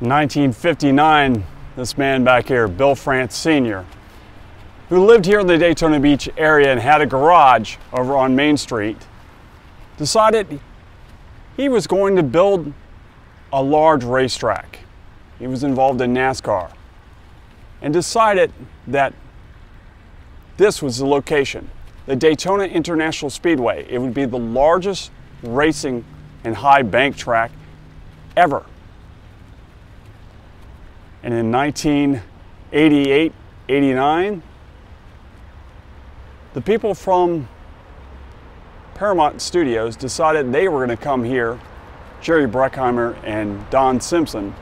1959, this man back here, Bill France Sr., who lived here in the Daytona Beach area and had a garage over on Main Street, decided he was going to build a large racetrack. He was involved in NASCAR and decided that this was the location, the Daytona International Speedway. It would be the largest racing and high bank track ever. And in 1988, 89, the people from Paramount Studios decided they were going to come here. Jerry Bruckheimer and Don Simpson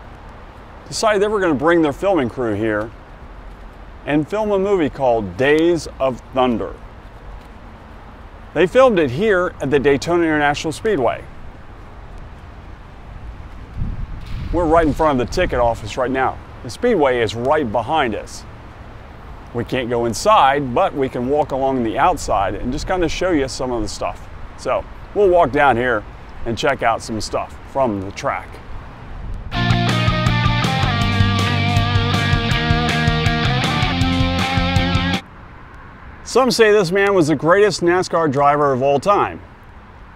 decided they were going to bring their filming crew here and film a movie called Days of Thunder. They filmed it here at the Daytona International Speedway. We're right in front of the ticket office right now. The Speedway is right behind us. We can't go inside, but we can walk along the outside and just kind of show you some of the stuff. So we'll walk down here and check out some stuff from the track. Some say this man was the greatest NASCAR driver of all time.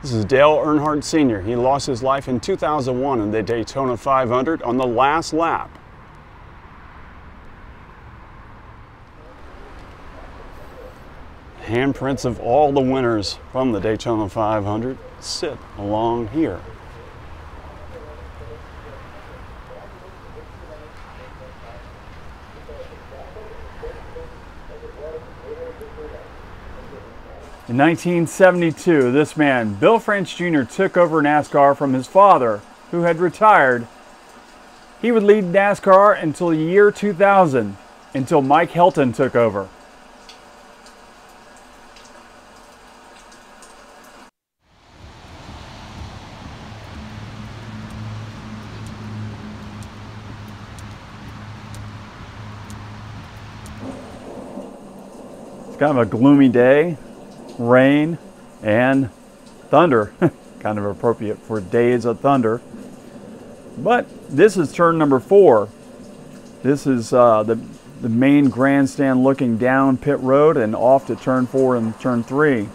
This is Dale Earnhardt Sr. He lost his life in 2001 in the Daytona 500 on the last lap. Handprints of all the winners from the Daytona 500 sit along here. In 1972, this man, Bill France Jr., took over NASCAR from his father, who had retired. He would lead NASCAR until the year 2000, until Mike Helton took over. It's kind of a gloomy day, rain, and thunder. kind of appropriate for days of thunder. But this is turn number four. This is uh, the, the main grandstand looking down pit road and off to turn four and turn three.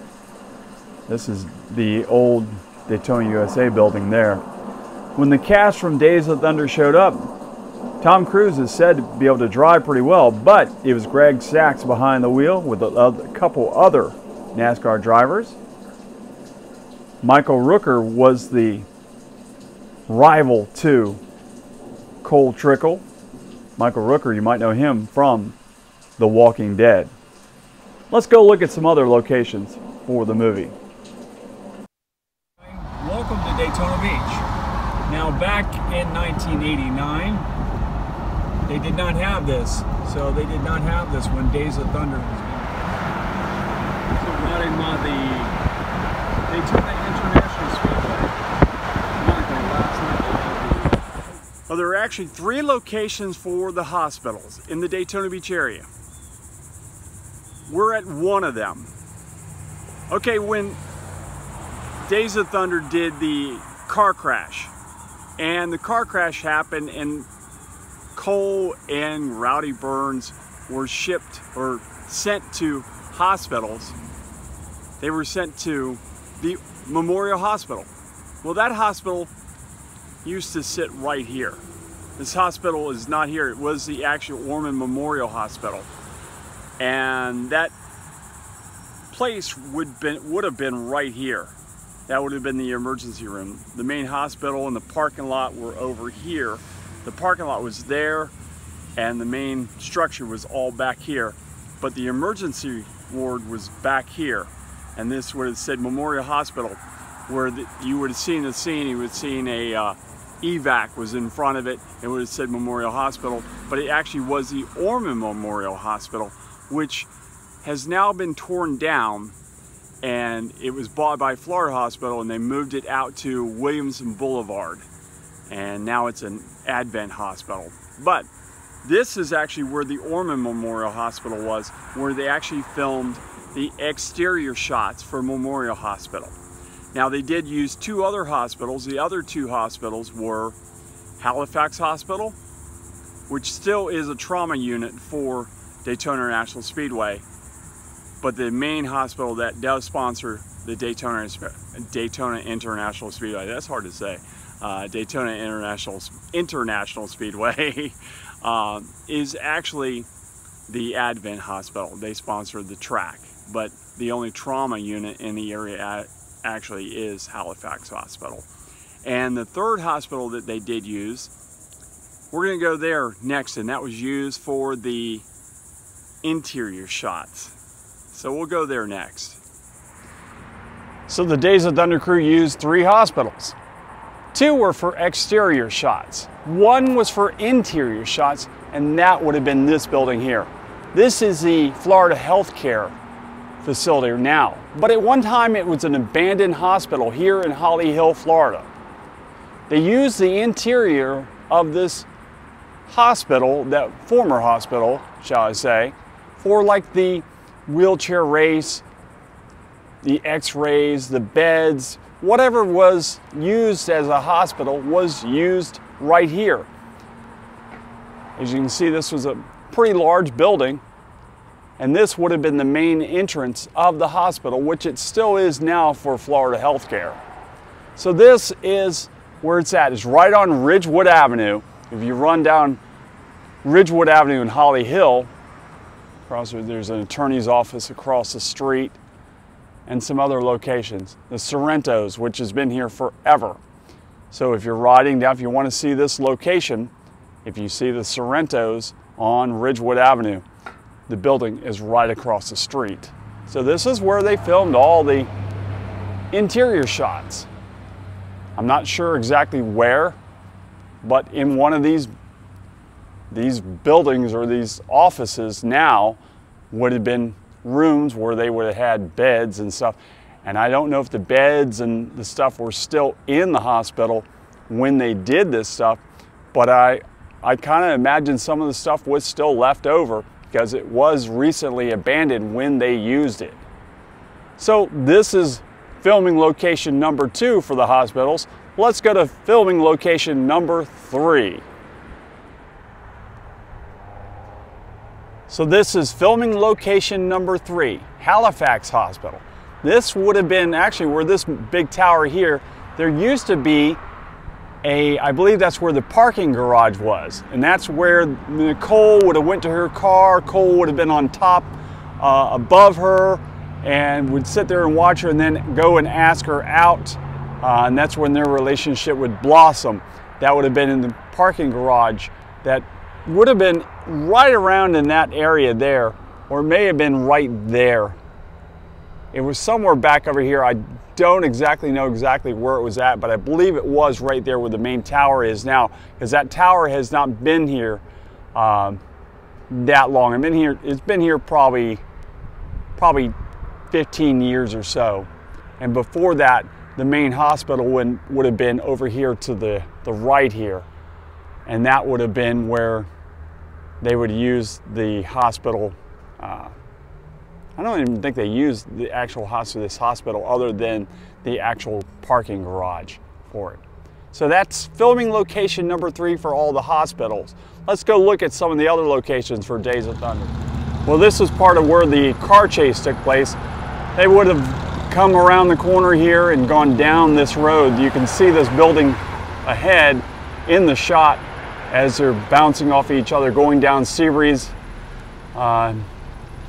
This is the old Daytona USA building there. When the cast from Days of Thunder showed up, Tom Cruise is said to be able to drive pretty well, but it was Greg Sacks behind the wheel with a, couple other NASCAR drivers. Michael Rooker was the rival to Cole Trickle. Michael Rooker, you might know him from The Walking Dead. Let's go look at some other locations for the movie. Welcome to Daytona Beach. Now, back in 1989, they did not have this. So they did not have this when Days of Thunder was So running on the Daytona International Speedway. Well, there are actually three locations for the hospitals in the Daytona Beach area. We're at one of them. Okay, when Days of Thunder did the car crash, and the car crash happened and Cole and Rowdy Burns were shipped or sent to hospitals. They were sent to the Memorial Hospital. Well, that hospital used to sit right here. This hospital is not here. It was the actual Ormond Memorial Hospital. And that place would, been, would have been right here. That would have been the emergency room. The main hospital and the parking lot were over here the parking lot was there and the main structure was all back here, but the emergency ward was back here. And this would have said Memorial Hospital, where the, you would have seen the scene, you would have seen a uh, evac was in front of it, it would have said Memorial Hospital, but it actually was the Ormond Memorial Hospital, which has now been torn down and it was bought by Florida Hospital and they moved it out to Williamson Boulevard and now it's an Advent hospital. But this is actually where the Ormond Memorial Hospital was, where they actually filmed the exterior shots for Memorial Hospital. Now they did use two other hospitals. The other two hospitals were Halifax Hospital, which still is a trauma unit for Daytona International Speedway, but the main hospital that does sponsor the Daytona, Daytona International Speedway, that's hard to say, uh, Daytona International, International Speedway, uh, is actually the Advent Hospital. They sponsor the track, but the only trauma unit in the area actually is Halifax Hospital. And the third hospital that they did use, we're gonna go there next, and that was used for the interior shots. So we'll go there next. So the Days of Thunder crew used three hospitals. Two were for exterior shots. One was for interior shots, and that would have been this building here. This is the Florida Healthcare facility now, but at one time it was an abandoned hospital here in Holly Hill, Florida. They used the interior of this hospital, that former hospital, shall I say, for like the wheelchair race, the x-rays, the beds, whatever was used as a hospital was used right here. As you can see, this was a pretty large building, and this would have been the main entrance of the hospital, which it still is now for Florida Healthcare. So this is where it's at. It's right on Ridgewood Avenue. If you run down Ridgewood Avenue in Holly Hill, there's an attorney's office across the street and some other locations. The Sorrentos, which has been here forever. So if you're riding down, if you want to see this location, if you see the Sorrentos on Ridgewood Avenue, the building is right across the street. So this is where they filmed all the interior shots. I'm not sure exactly where, but in one of these these buildings or these offices now would have been rooms where they would have had beds and stuff. And I don't know if the beds and the stuff were still in the hospital when they did this stuff, but I, I kind of imagine some of the stuff was still left over because it was recently abandoned when they used it. So this is filming location number two for the hospitals. Let's go to filming location number three. So this is filming location number three, Halifax Hospital. This would have been actually where this big tower here, there used to be a, I believe that's where the parking garage was. And that's where Nicole would have went to her car, Cole would have been on top uh, above her and would sit there and watch her and then go and ask her out. Uh, and that's when their relationship would blossom. That would have been in the parking garage that would have been right around in that area there, or may have been right there. It was somewhere back over here. I don't exactly know exactly where it was at, but I believe it was right there where the main tower is now, because that tower has not been here um, that long. I've been here. It's been here probably probably 15 years or so, and before that, the main hospital would, would have been over here to the, the right here and that would have been where they would use the hospital. Uh, I don't even think they used the actual hospital, this hospital other than the actual parking garage for it. So that's filming location number three for all the hospitals. Let's go look at some of the other locations for Days of Thunder. Well, this is part of where the car chase took place. They would have come around the corner here and gone down this road. You can see this building ahead in the shot as they're bouncing off each other, going down Seabreeze. Uh,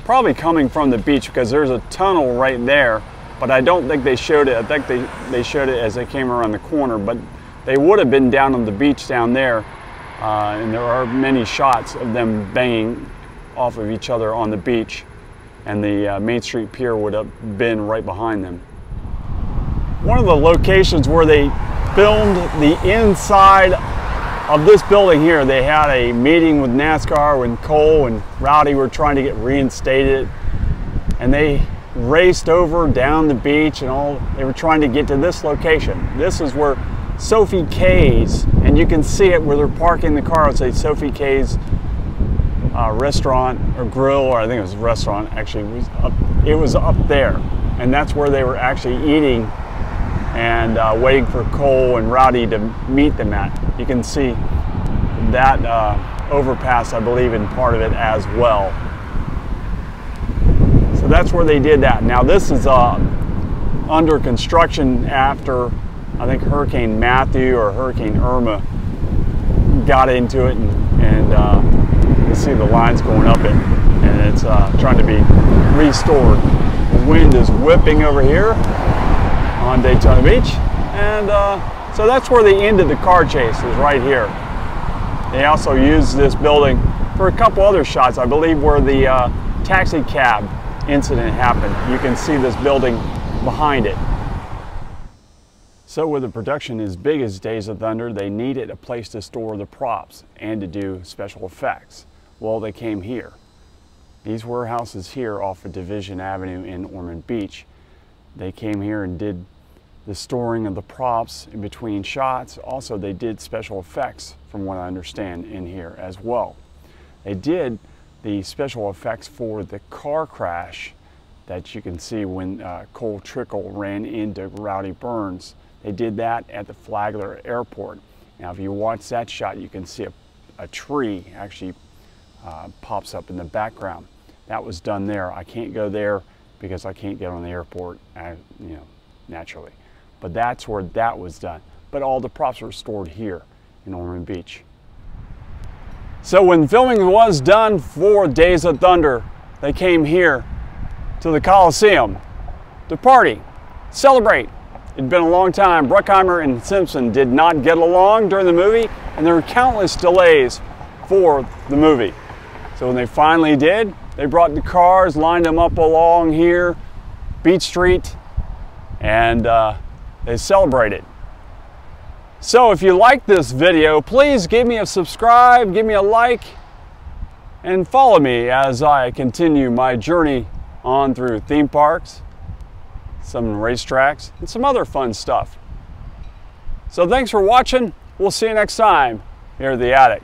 probably coming from the beach because there's a tunnel right there, but I don't think they showed it. I think they, they showed it as they came around the corner, but they would have been down on the beach down there. Uh, and there are many shots of them banging off of each other on the beach. And the uh, Main Street Pier would have been right behind them. One of the locations where they filmed the inside of this building here, they had a meeting with NASCAR when Cole and Rowdy were trying to get reinstated. And they raced over down the beach and all, they were trying to get to this location. This is where Sophie Kay's, and you can see it where they're parking the car. It's a Sophie Kay's uh, restaurant or grill, or I think it was a restaurant actually. It was, up, it was up there. And that's where they were actually eating and uh, waiting for Cole and Rowdy to meet them at. You can see that uh, overpass, I believe, in part of it as well. So that's where they did that. Now this is uh, under construction after, I think, Hurricane Matthew or Hurricane Irma got into it and, and uh, you can see the lines going up it and it's uh, trying to be restored. The wind is whipping over here on Daytona Beach and uh, so that's where the end of the car chase is right here. They also used this building for a couple other shots, I believe where the uh, taxi cab incident happened. You can see this building behind it. So with a production as big as Days of Thunder, they needed a place to store the props and to do special effects. Well, they came here. These warehouses here off of Division Avenue in Ormond Beach. They came here and did the storing of the props in between shots. Also, they did special effects, from what I understand, in here as well. They did the special effects for the car crash that you can see when uh, Cole Trickle ran into Rowdy Burns they did that at the Flagler Airport. Now, if you watch that shot, you can see a, a tree actually uh, pops up in the background. That was done there. I can't go there because I can't get on the airport, uh, you know, naturally. But that's where that was done. But all the props were stored here in Ormond Beach. So when filming was done for Days of Thunder, they came here to the Coliseum to party, celebrate, It'd been a long time. Bruckheimer and Simpson did not get along during the movie, and there were countless delays for the movie. So when they finally did, they brought the cars, lined them up along here, Beach Street, and uh, they celebrated. So if you like this video, please give me a subscribe, give me a like, and follow me as I continue my journey on through theme parks, some racetracks, and some other fun stuff. So thanks for watching. We'll see you next time here at The Attic.